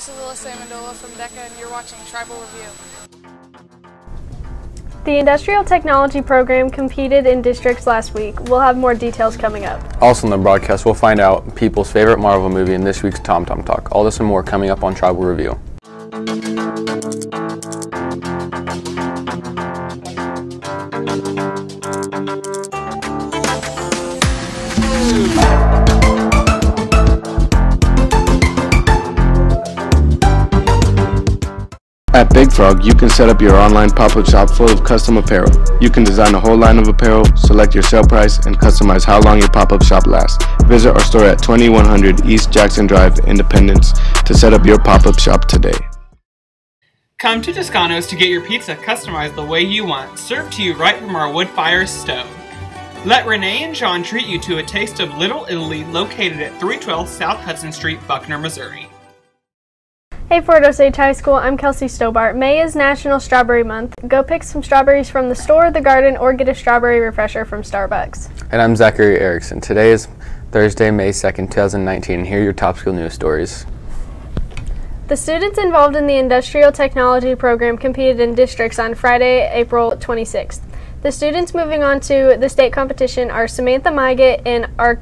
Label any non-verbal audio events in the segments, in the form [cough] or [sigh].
this is Alyssa Amendola from DECA and you're watching Tribal Review. The Industrial Technology program competed in districts last week. We'll have more details coming up. Also in the broadcast, we'll find out people's favorite Marvel movie in this week's Tom Tom Talk. All this and more coming up on Tribal Review. At Big Frog, you can set up your online pop-up shop full of custom apparel. You can design a whole line of apparel, select your sale price, and customize how long your pop-up shop lasts. Visit our store at 2100 East Jackson Drive, Independence, to set up your pop-up shop today. Come to Toscano's to get your pizza customized the way you want, served to you right from our wood fire stove. Let Renee and John treat you to a taste of Little Italy located at 312 South Hudson Street, Buckner, Missouri. Hey Fort Osage High School, I'm Kelsey Stobart. May is National Strawberry Month. Go pick some strawberries from the store, the garden, or get a strawberry refresher from Starbucks. And I'm Zachary Erickson. Today is Thursday, May 2nd, 2019, and here are your top school news stories. The students involved in the Industrial Technology program competed in districts on Friday, April 26th. The students moving on to the state competition are Samantha Mygett in Arch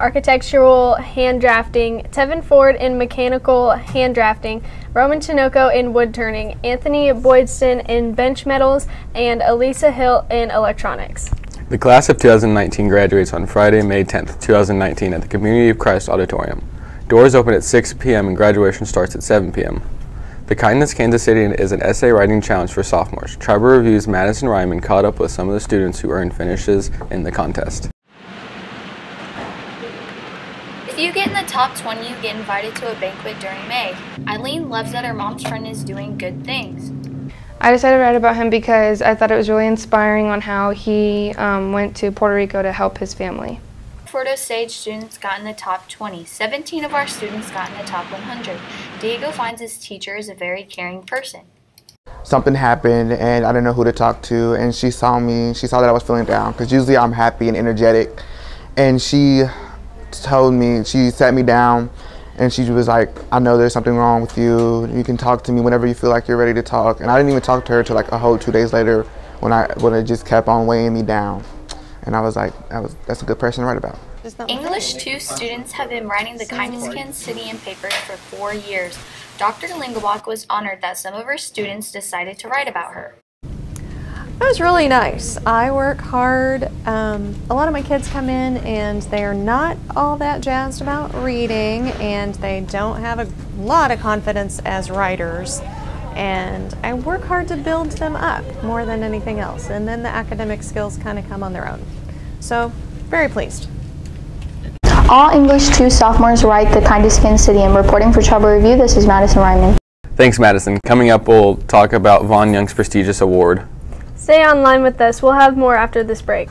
architectural hand drafting, Tevin Ford in mechanical hand drafting, Roman Chinoco in wood turning, Anthony Boydston in bench metals, and Elisa Hill in electronics. The class of 2019 graduates on Friday, May 10th, 2019 at the Community of Christ Auditorium. Doors open at 6 p.m. and graduation starts at 7 p.m. The Kindness Kansas City is an essay writing challenge for sophomores. Tribal Review's Madison Ryman caught up with some of the students who earned finishes in the contest. If you get in the top 20, you get invited to a banquet during May. Eileen loves that her mom's friend is doing good things. I decided to write about him because I thought it was really inspiring on how he um, went to Puerto Rico to help his family. Fort Osage students got in the top 20. 17 of our students got in the top 100. Diego finds his teacher is a very caring person. Something happened and I didn't know who to talk to and she saw me, she saw that I was feeling down because usually I'm happy and energetic and she told me, she sat me down and she was like, I know there's something wrong with you. You can talk to me whenever you feel like you're ready to talk. And I didn't even talk to her till like a whole two days later when I when it just kept on weighing me down. And I was like, that was that's a good person to write about. English 2 students have been writing the Kindness Kansas City in papers for four years. Dr. Lingelbach was honored that some of her students decided to write about her. It was really nice. I work hard. Um, a lot of my kids come in and they're not all that jazzed about reading and they don't have a lot of confidence as writers. And I work hard to build them up more than anything else. And then the academic skills kind of come on their own. So, very pleased. All English 2 sophomores write the Kindness Kansas City. And reporting for Tribal Review, this is Madison Ryman. Thanks, Madison. Coming up, we'll talk about Vaughn Young's prestigious award. Stay online with us. We'll have more after this break.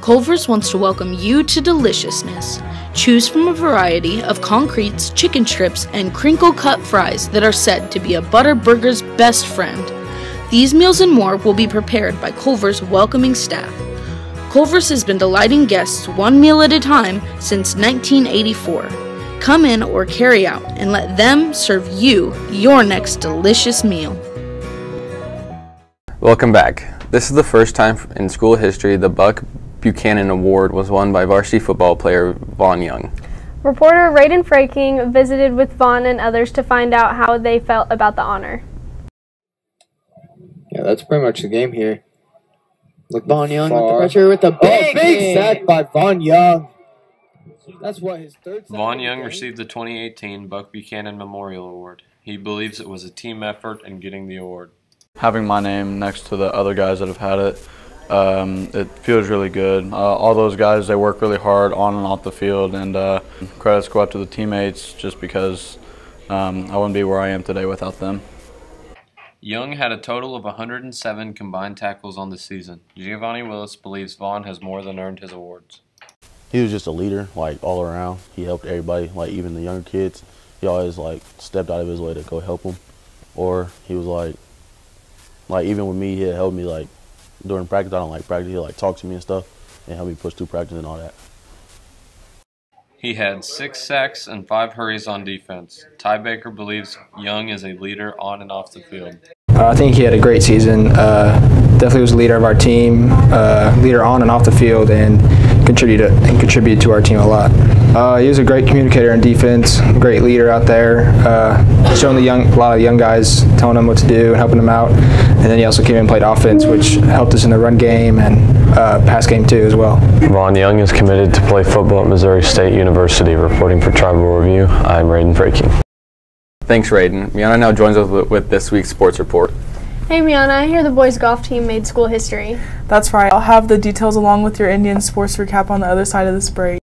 Culver's wants to welcome you to deliciousness. Choose from a variety of concretes, chicken strips, and crinkle cut fries that are said to be a butter burger's best friend. These meals and more will be prepared by Culver's welcoming staff. Culver's has been delighting guests one meal at a time since 1984. Come in or carry out and let them serve you your next delicious meal. Welcome back. This is the first time in school history the Buck Buchanan Award was won by varsity football player Vaughn Young. Reporter Raiden Fraking visited with Vaughn and others to find out how they felt about the honor. Yeah, that's pretty much the game here. Look, Vaughn Young with the pressure with a big, oh, big sack by Vaughn Young. That's what his third. Vaughn Young received the 2018 Buck Buchanan Memorial Award. He believes it was a team effort in getting the award. Having my name next to the other guys that have had it, um, it feels really good. Uh, all those guys, they work really hard on and off the field, and uh, credits go out to the teammates just because um, I wouldn't be where I am today without them. Young had a total of 107 combined tackles on the season. Giovanni Willis believes Vaughn has more than earned his awards. He was just a leader, like all around. He helped everybody, like even the younger kids. He always like stepped out of his way to go help them, or he was like, like even with me, he helped me like during practice. I don't like practice. He like talk to me and stuff. and help me push through practice and all that. He had six sacks and five hurries on defense. Ty Baker believes Young is a leader on and off the field. I think he had a great season. Uh, definitely was a leader of our team, uh, leader on and off the field, and contributed and contributed to our team a lot. Uh, he was a great communicator in defense, great leader out there, uh, showing the young a lot of young guys, telling them what to do and helping them out. And then he also came in and played offense, which helped us in the run game and uh, pass game too as well. Vaughn Young is committed to play football at Missouri State University. Reporting for Tribal Review, I'm Raiden Fraking. Thanks, Raiden. Miana now joins us with, with this week's sports report. Hey Miana, I hear the boys golf team made school history. That's right. I'll have the details along with your Indian sports recap on the other side of this break.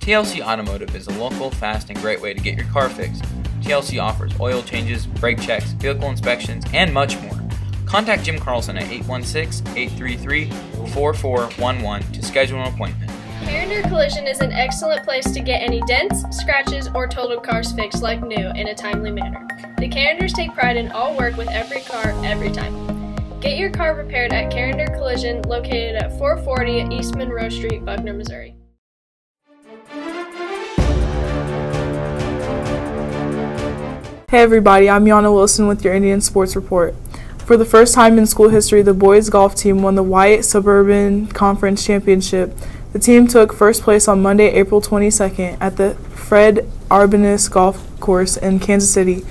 TLC Automotive is a local, fast, and great way to get your car fixed. TLC offers oil changes, brake checks, vehicle inspections, and much more. Contact Jim Carlson at 816 833 4411 to schedule an appointment. Carrinder Collision is an excellent place to get any dents, scratches, or totaled cars fixed like new in a timely manner. The Carrinders take pride in all work with every car, every time. Get your car repaired at Carrinder Collision, located at 440 East Monroe Street, Buckner, Missouri. Hey everybody, I'm Yana Wilson with your Indian Sports Report. For the first time in school history, the boys golf team won the White Suburban Conference Championship. The team took first place on Monday, April 22nd at the Fred Arbanas Golf Course in Kansas City.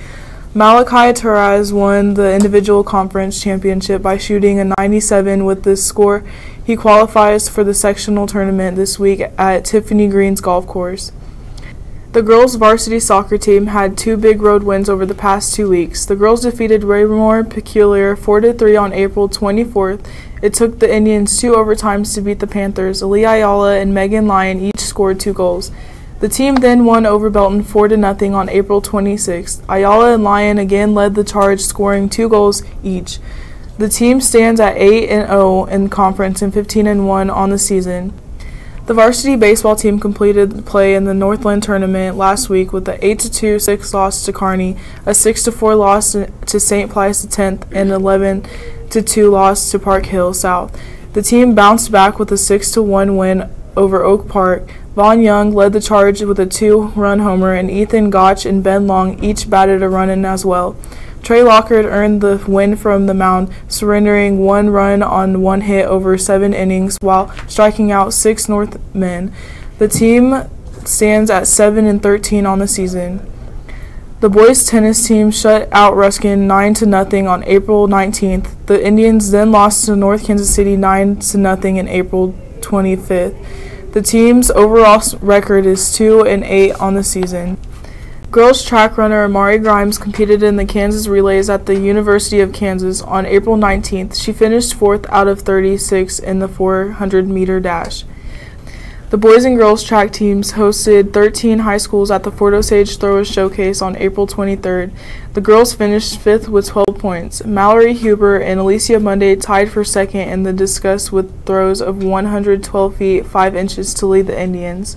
Malachi Taraz won the individual conference championship by shooting a 97 with this score. He qualifies for the sectional tournament this week at Tiffany Green's golf course. The girls' varsity soccer team had two big road wins over the past two weeks. The girls defeated Raymore Peculiar 4 3 on April 24th. It took the Indians two overtimes to beat the Panthers. Ali Ayala and Megan Lyon each scored two goals. The team then won over Belton 4 0 on April 26th. Ayala and Lyon again led the charge, scoring two goals each. The team stands at 8 0 in conference and 15 1 on the season. The varsity baseball team completed play in the Northland tournament last week with an 8-2 6 loss to Kearney, a 6-4 loss to St. Pius X, and an 11-2 loss to Park Hill South. The team bounced back with a 6-1 win over Oak Park. Vaughn Young led the charge with a two-run homer, and Ethan Gotch and Ben Long each batted a run in as well. Trey Lockhart earned the win from the mound, surrendering one run on one hit over seven innings while striking out six Northmen. The team stands at 7 and 13 on the season. The boys tennis team shut out Ruskin 9 to nothing on April 19th. The Indians then lost to North Kansas City 9 to nothing in April 25th. The team's overall record is 2 and 8 on the season. Girls track runner Amari Grimes competed in the Kansas Relays at the University of Kansas on April 19th. She finished fourth out of 36 in the 400 meter dash. The boys and girls track teams hosted 13 high schools at the Fort Osage Throwers Showcase on April 23rd. The girls finished fifth with 12 points. Mallory Huber and Alicia Monday tied for second in the discus with throws of 112 feet 5 inches to lead the Indians.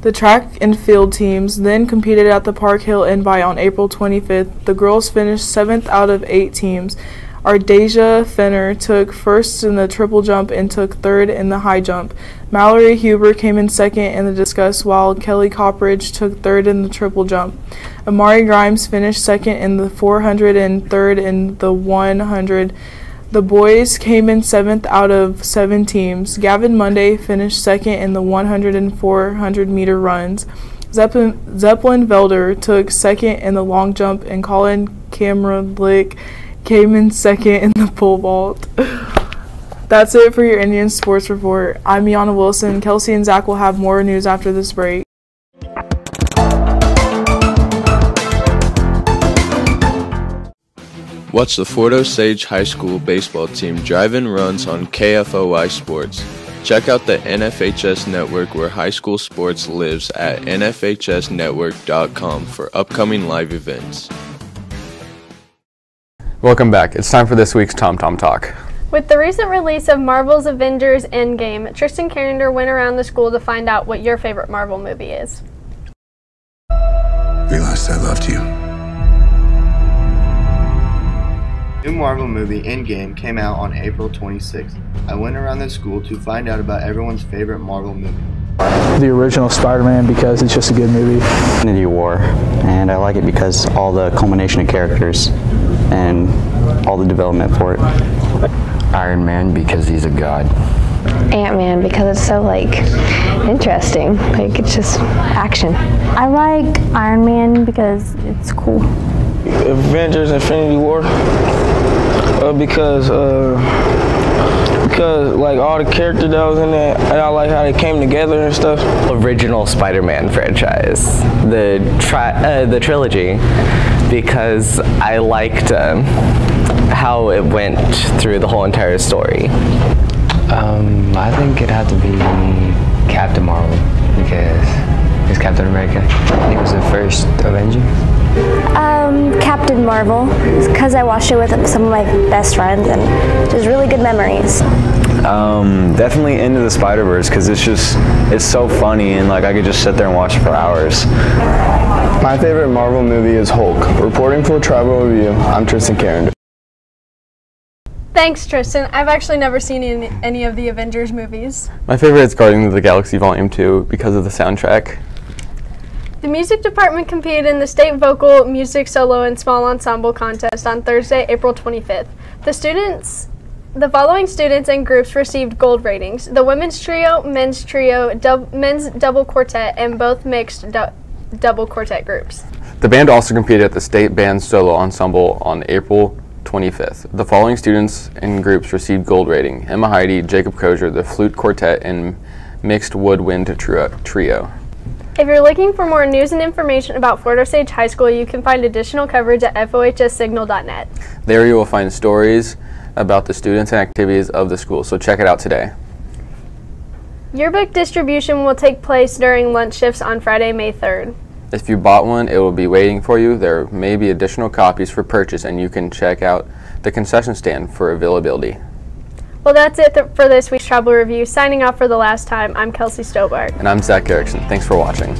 The track and field teams then competed at the Park Hill Invite on April 25th. The girls finished seventh out of eight teams. Ardesia Fenner took first in the triple jump and took third in the high jump. Mallory Huber came in second in the discus, while Kelly Coppridge took third in the triple jump. Amari Grimes finished second in the 400 and third in the 100. The boys came in seventh out of seven teams. Gavin Monday finished second in the 100 and 400 meter runs. Zeppelin, Zeppelin Velder took second in the long jump, and Colin Camerlick came in second in the pole vault. [laughs] That's it for your Indian Sports Report. I'm Yana Wilson. Kelsey and Zach will have more news after this break. Watch the Fort Osage High School baseball team drive in runs on KFOI Sports. Check out the NFHS network where high school sports lives at nfhsnetwork.com for upcoming live events. Welcome back. It's time for this week's Tom Tom Talk. With the recent release of Marvel's Avengers Endgame, Tristan Carrinder went around the school to find out what your favorite Marvel movie is. Realized I loved you. New Marvel movie Endgame came out on April 26th. I went around the school to find out about everyone's favorite Marvel movie. The original Spider-Man because it's just a good movie. Infinity War, and I like it because all the culmination of characters and all the development for it. Iron Man because he's a god. Ant-Man because it's so like interesting. Like it's just action. I like Iron Man because it's cool. Avengers Infinity War uh, because uh, because like all the characters that was in there and I like how they came together and stuff. Original Spider-Man franchise, the tri- uh, the trilogy, because I liked um, how it went through the whole entire story. Um, I think it had to be Captain Marvel because he's Captain America. He was the first Avenger. Um, Captain Marvel, because I watched it with some of my best friends and just really good memories. Um, definitely into the Spider Verse because it's just it's so funny and like I could just sit there and watch it for hours. My favorite Marvel movie is Hulk. Reporting for Tribal Review, I'm Tristan Karen. Thanks, Tristan. I've actually never seen any, any of the Avengers movies. My favorite is Guardians of the Galaxy Volume 2 because of the soundtrack. The music department competed in the state vocal, music solo, and small ensemble contest on Thursday, April 25th. The students, the following students and groups received gold ratings: the women's trio, men's trio, dub, men's double quartet, and both mixed du- double quartet groups. The band also competed at the State Band Solo Ensemble on April 25th. The following students and groups received gold rating: Emma Heidi, Jacob Kozier, the Flute Quartet, and Mixed Woodwind Trio. If you're looking for more news and information about Fort Osage High School, you can find additional coverage at fohssignal.net. There you will find stories about the students and activities of the school, so check it out today. Yearbook distribution will take place during lunch shifts on Friday, May 3rd. If you bought one, it will be waiting for you. There may be additional copies for purchase, and you can check out the concession stand for availability. Well, that's it th- for this week's Tribal Review. Signing off for the last time, I'm Kelsey Stobart. And I'm Zach Erickson. Thanks for watching.